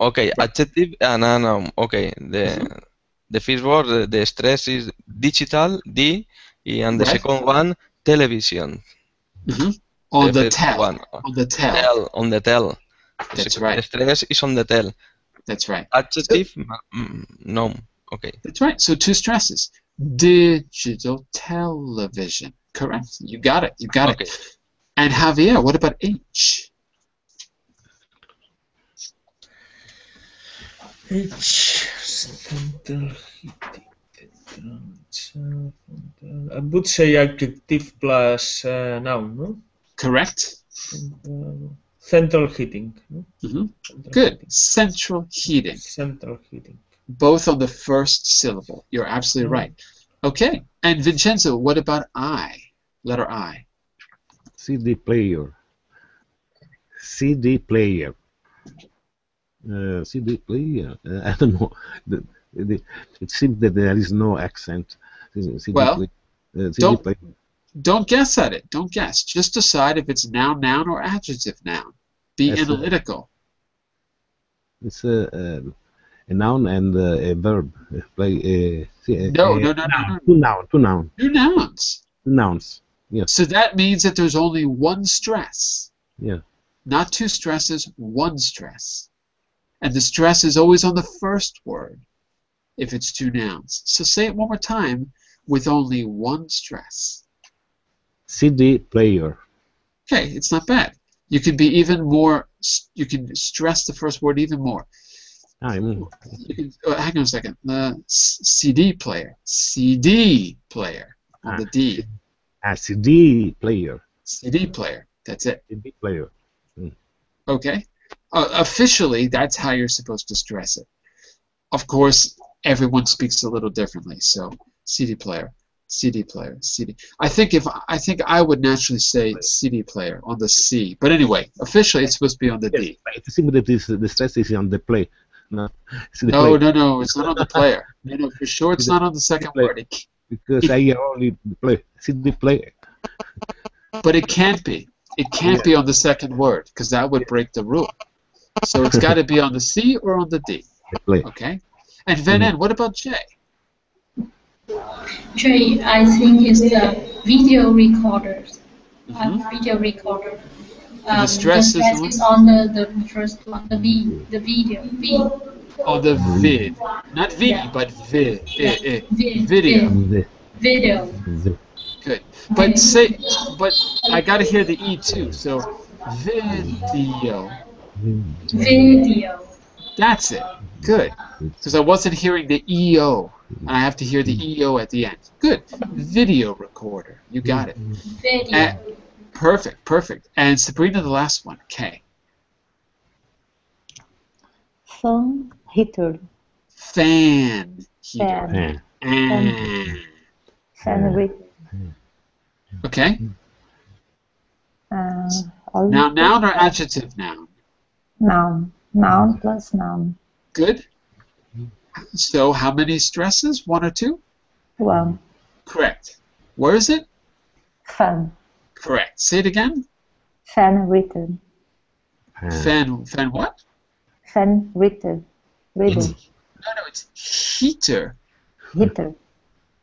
Okay, adjective and a noun. Okay, the the first word the, the stress is digital D and the Right. second one television. Mhm. On the tell. one. On the tell. Tell on the tell. That's sec- right. The stress is on the tell. That's right. Adjective mm, no. Okay. That's right. So two stresses. Digital television. Correct. You got it. You got Okay. it. And Javier, what about H? H. Central heating. I would say adjective plus uh, noun, no? Correct. Central, central heating. No? hmm Central Good. heating. Central heating. Central heating. Both on the first syllable. You're absolutely Mm. right. Okay. And Vincenzo, what about I? Letter I. CD player. CD player. Uh, CD player. Uh, <laughs> I don't know. The, the, it seems that there is no accent. CD Well, play- uh, CD don't- player. Don't guess at it. Don't guess. Just decide if it's noun, noun, or adjective, noun. Be Yes, sir. analytical. It's a, a, a noun and uh, a verb. Uh, No, no, no, no, no. Two noun. Two noun. Two nouns. Two nouns. Yes. So that means that there's only one stress. Yeah. Not two stresses, one stress. And the stress is always on the first word if it's two nouns. So say it one more time with only one stress. CD player. Okay, it's not bad. You can be even more, you can stress the first word even more. Ah, mm. Oh, hang on a second. Uh, CD player. CD player on the D. Ah, CD player. CD player. That's it. CD player. Okay? Uh, officially, that's how you're supposed to stress it. Of course, everyone speaks a little differently. So, CD player, CD player, CD. I think if I think I would naturally say CD player on the C. But anyway, officially, it's supposed to be on the D. It seems that this, the stress is on the play. No, it's No, no, no. It's not on the player. No, no. For sure, it's not on the second Play. word. It, Because I only the play. CD player. but it can't be. It can't be on the second word because that would break the rule. So it's got to be on the C or on the D. The play. Okay. And Van An, what about J? J, I think is the video recorders. Mhm. Uh, video recorder. And the stress is on- is on the, the first one, the V, the video. V. Oh, the vid. Not V, Yeah. but vid. Eh, eh. Vi- Video. The, Video. the, Good. But say, but I gotta hear the E too. So, video. Video. That's it. Good. Because I wasn't hearing the EO, and I have to hear the EO at the end. Good. Video recorder. You got it. Video. Uh, perfect. Perfect. And Sabrina, the last one. K. Fan heater. Fan heater. Fan. Fan Okay. uh, Now, noun or adjective noun? noun. Noun plus noun. Good. So, how many stresses? One or two? One. Correct. Where is it? Fan. Correct. Say it again. Fan written. Fan. Fan what? Fan written. Reading. No, no. It's heater. Heater.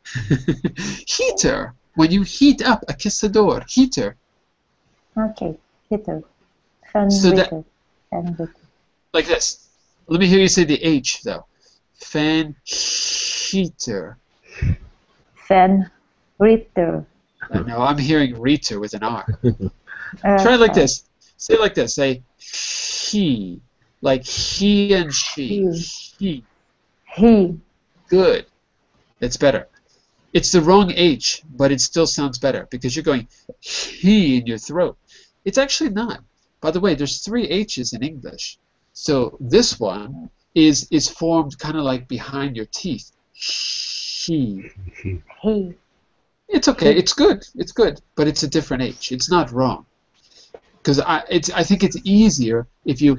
<laughs> heater. When you heat up a quesador, heater. Okay. Heater. Fan So that- written. Fan written. Like this. Let me hear you say the H though. Fan heater. Fan writer. No, I'm hearing reater with an R. Uh, <laughs> Try it like this. Say it like this. Say he. Like he and she. He. He. Good. That's better. It's the wrong H, but it still sounds better because you're going he in your throat. It's actually not. By the way, there's three H's in English. So this one is is formed kind of like behind your teeth. He. He. It's okay. It's good. It's good, but it's a different H. It's not wrong. Because I, it's, I think it's easier if you,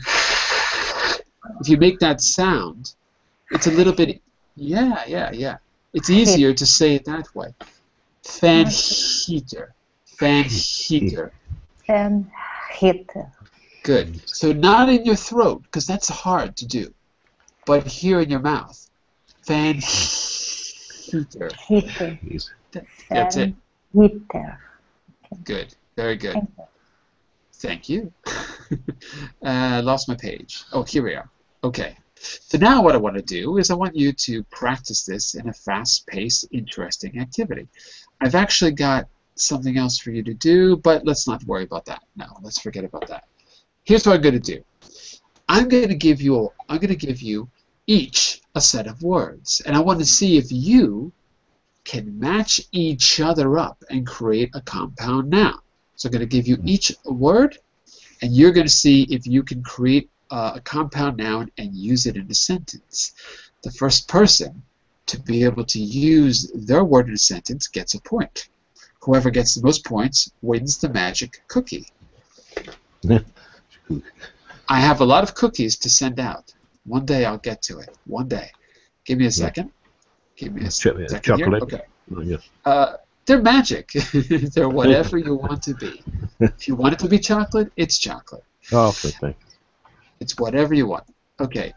if you make that sound. It's a little bit, yeah, yeah, yeah. It's easier to say it that way. Fan mm. heater, fan mm. heater. Fan heater. Good. So not in your throat, because that's hard to do, but here in your mouth. Fan heater. That's it. Heater. Good. Very good. Thank you. Thank you. <laughs> uh, lost my page. Oh, here we are. Okay. So now what I want to do is I want you to practice this in a fast-paced, interesting activity. I've actually got something else for you to do, but let's not worry about that. No, let's forget about that. Here's what I'm going to do. I'm going to give you I'm going to give you each a set of words, and I want to see if you can match each other up and create a compound noun. So I'm going to give you each a word, and you're going to see if you can create uh, a compound noun and use it in a sentence. The first person to be able to use their word in a sentence gets a point. Whoever gets the most points wins the magic cookie. <laughs> I have a lot of cookies to send out. One day I'll get to it. One day. Give me a second. Give me a Cho- second chocolate. here. Okay. Oh, yes. Uh, they're magic. <laughs> they're whatever you want to be. If you want it to be chocolate, it's chocolate. Oh, okay, thanks. It's whatever you want. Okay.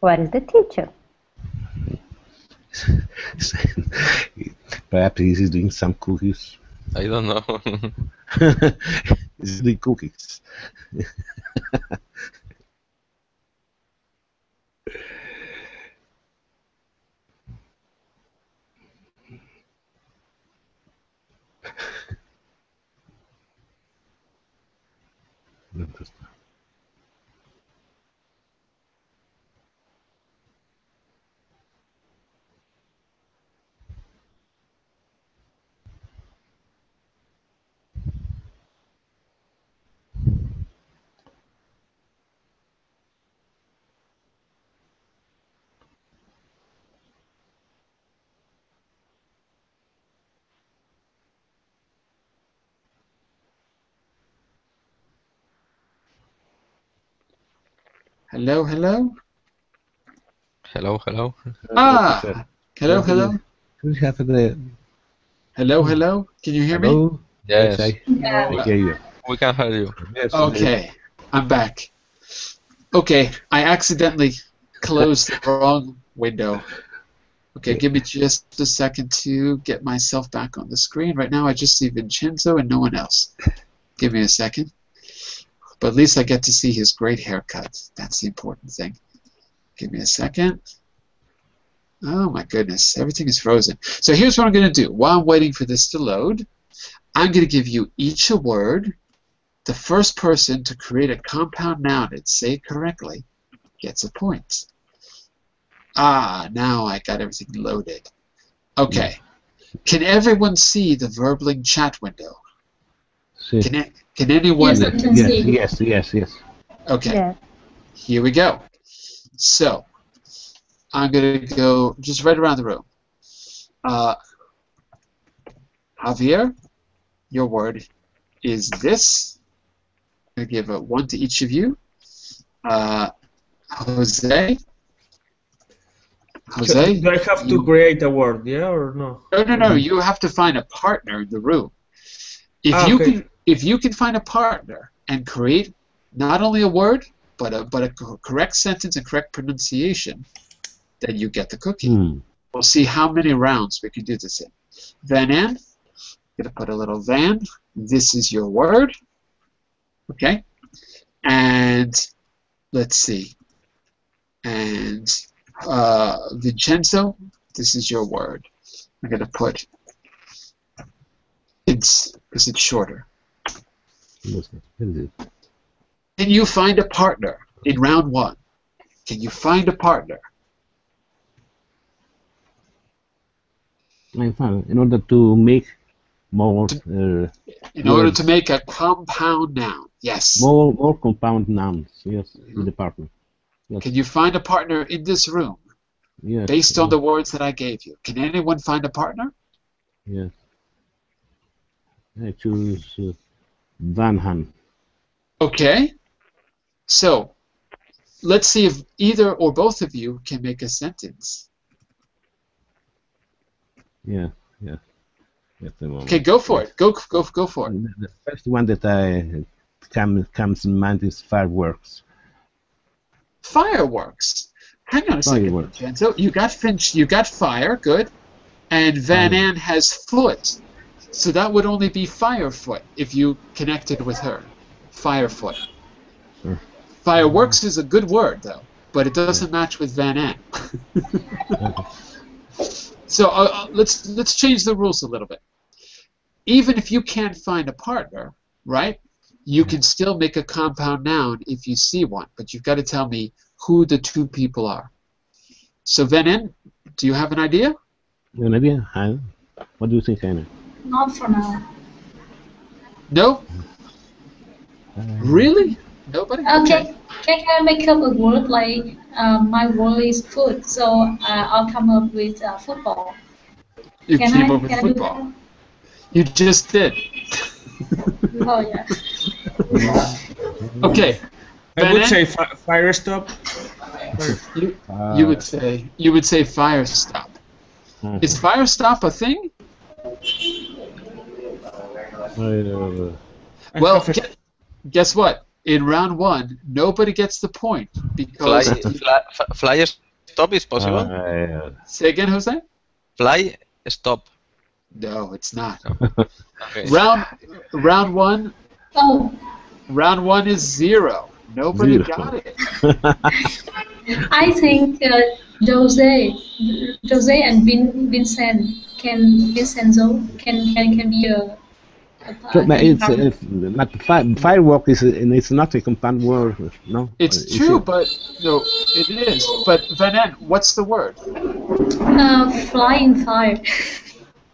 What is the teacher? <laughs> Perhaps he's doing some cookies. I don't know. <laughs> he's doing cookies. <laughs> Hello, hello. hello, hello. Ah, hello, hello. Could you have the Hello, hello. Can you hear me? hello? Yes, I, Yeah. I hear you. we can hear you. Yes, Okay, I'm back. Okay, I accidentally closed the wrong window. Okay, give me just a second to get myself back on the screen. Right now, I just see Vincenzo and no one else. Give me a second. But at least I get to see his great haircut. That's the important thing. Give me a second. Oh my goodness, everything is frozen. So here's what I'm going to do. While I'm waiting for this to load, I'm going to give you each a word. The first person to create a compound noun and say it correctly gets a point. Ah, now I got everything loaded. Okay. Can everyone see the Verbling chat window? See. Can, it, can anyone? Yes, can Yes, yes, yes, yes. Okay. Yes. Here we go. So, I'm going to go just right around the room. Uh, Javier, your word is this. I'm going to give a one to each of you. Uh, Jose. Jose. Do I have to you- create a word, yeah, or no? No, no, no. You have to find a partner in the room. If Ah, you okay. can, if you can find a partner and create not only a word but a but a correct sentence and correct pronunciation, then you get the cookie. Hmm. We'll see how many rounds we can do this in. Van An, gonna put a little Van. This is your word. Okay, and let's see. And uh, Vincenzo, this is your word. I'm gonna put it's because it's shorter. Listen, what is it? Can you find a partner in round one? Can you find a partner? In order to make more uh, In order to make a compound noun. Yes. more more compound nouns. Yes, with the partner. Can you find a partner in this room Yes. based on the words that I gave you? Can anyone find a partner? Yes. I choose uh, Van An. Okay. So, let's see if either or both of you can make a sentence. Yeah, yeah. At the moment. Okay, go for it. Go, go, go for it. The first one that I come, comes in mind is fireworks. Fireworks. Hang on a second, Fireworks. Vincenzo. You got Finch. You got fire. Good. And Van Fire. An has foot. So that would only be Firefoot if you connected with her. Firefoot. Sure. Fireworks is a good word though, but it doesn't match with Van An. <laughs> so uh, uh, let's let's change the rules a little bit. Even if you can't find a partner, right? You can still make a compound noun if you see one, but you've got to tell me who the two people are. So Van An, do you have an idea? An idea? What do you think, Anna? Not for now. No? Uh, Really? Nobody? Okay. Can I make up a word like uh, my word is food, so uh, I'll come up with uh, football. You Can came I? up with Can I do football. You just did. <laughs> Oh yeah. <laughs> Okay. I would say fi- fire stop. You, Uh, you would say you would say fire stop. hmm. Is fire stop a thing? Uh, I Well, have guess what? In round one, nobody gets the point Fly, because. fly, f- fly stop is possible. uh, Say again, Jose? Fly stop. No, it's not. Okay. Round round one. Oh, Round one is zero. Nobody Zero. got it. <laughs> I think uh, Jose, Jose and Vin, Vincent can Vincenzo can can can be a. a so, but it's, partner. it's but fi- firework is and it's not a compound word, no. It's Is true, it? but no, it is. But Van An, what's the word? uh, flying fire.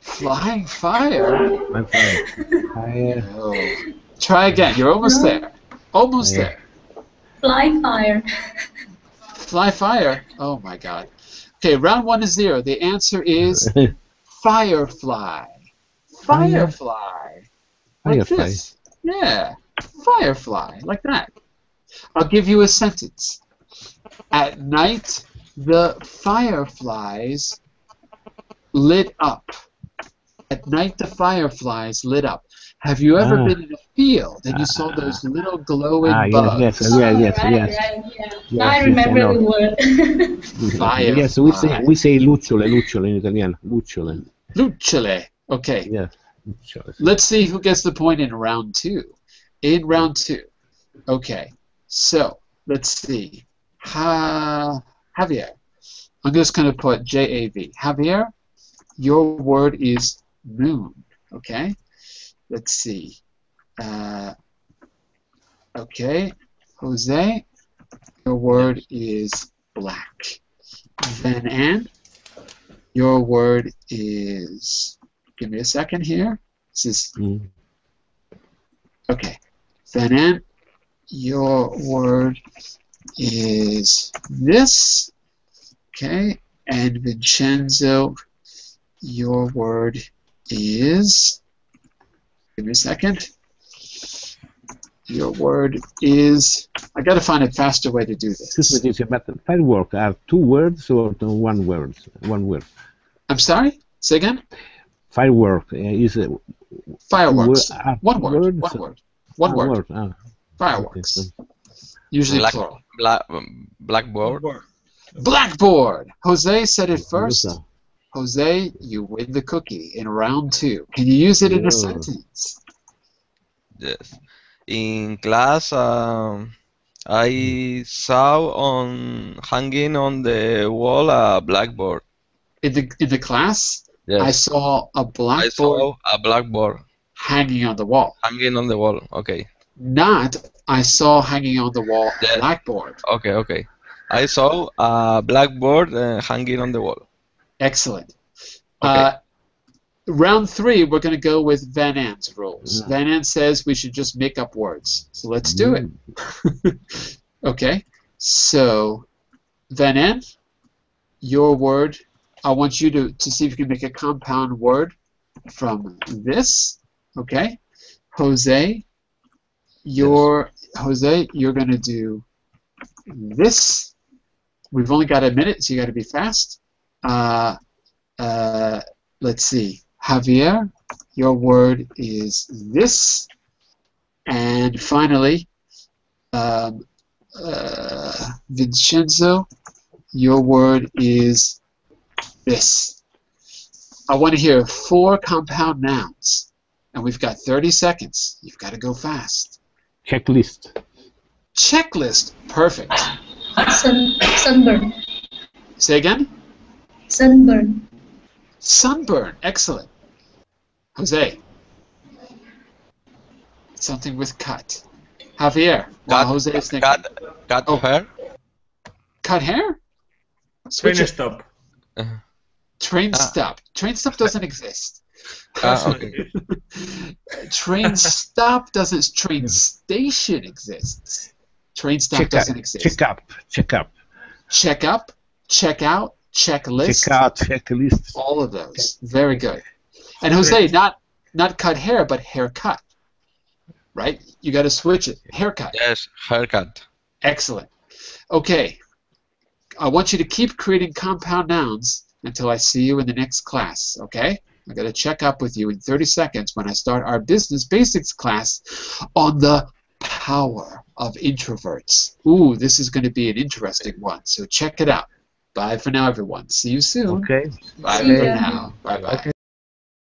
Flying fire. My fire. Fire. No. Try again. You're almost No. there. Almost Yeah. there. Fly fire. Fly fire. Oh my God. Okay, round one is zero. The answer is <laughs> firefly. Firefly. Like Firefly. this. Yeah. Firefly. Like that. I'll give you a sentence. At night, the fireflies lit up. At night, the fireflies lit up. Have you ever Ah. been in a field and you saw those little glowing Ah, yes, bugs? yes, yeah, yes, right, yes. right, yeah. Yes, I yes, remember I the word. <laughs> Firefly. Yes, we say we say lucciole, lucciole in Italian. Lucciole. Lucciole. Okay. Yes. Let's see who gets the point in round two. In round two. Okay. So let's see. Ha- Javier. I'm just going to put J A V. Javier, your word is moon. Okay. Let's see. Uh, okay. Jose, your word is black. Van An, your word is. Give me a second here. This is Mm. Okay. Then your word is this. Okay. And Vincenzo, your word is. Give me a second. Your word is. I got to find a faster way to do Excuse this. me, teacher, but firework are two words or one word? One word. I'm sorry? Say again? Firework uh, is a Fireworks. Word- uh, One word. words? One word. One one word. Ah, Fireworks. okay. Usually Black, plural. black, blackboard. Blackboard. Jose said it first. Jose, you win the cookie in round two. Can you use it in a sentence? Yes. In class, um, I saw on hanging on the wall a blackboard. In the in the class, I saw a blackboard I saw a blackboard hanging on the wall. hanging on the wall. Okay. Not I saw hanging on the wall a Yeah. blackboard. Okay. Okay. I saw a blackboard uh, hanging on the wall. Excellent. Okay. Uh, round three, we're going to go with Van An's rules. Yeah. Van An says we should just make up words. So let's do it. <laughs> okay. So, Van An, your word, I want you to, to see if you can make a compound word from this. Okay. Jose, your Jose, you're going to do this. We've only got a minute, so you got to be fast. Uh, uh, let's see. Javier, your word is this. And finally, um, uh, Vincenzo, your word is this. I want to hear four compound nouns. And we've got 30 seconds. You've got to go fast. Checklist. Checklist. Perfect. Sun, sunburn. Say again. Sunburn. Sunburn. Excellent. Jose. Something with cut. Javier. While Cut, Jose is thinking. cut, cut Oh. hair. Cut hair? Train Switch it. stop. Train Ah. stop. Train stop doesn't exist. Ah, okay. <laughs> Train stop doesn't. Train station exists. Train stop Check doesn't out. exist. Check up. Check up. Check up. Check out. Checklist. Check out. Checklist. All of those. Very good. And Jose, not not cut hair, but haircut. Right? You got to switch it. Haircut. Yes, haircut. Excellent. Okay. I want you to keep creating compound nouns until I see you in the next class, okay? I'm going to check up with you in 30 seconds when I start our business basics class on the power of introverts. Ooh, this is going to be an interesting one, so check it out. Bye for now, everyone. See you soon. Okay. Bye See for ya. now. Bye bye. Okay.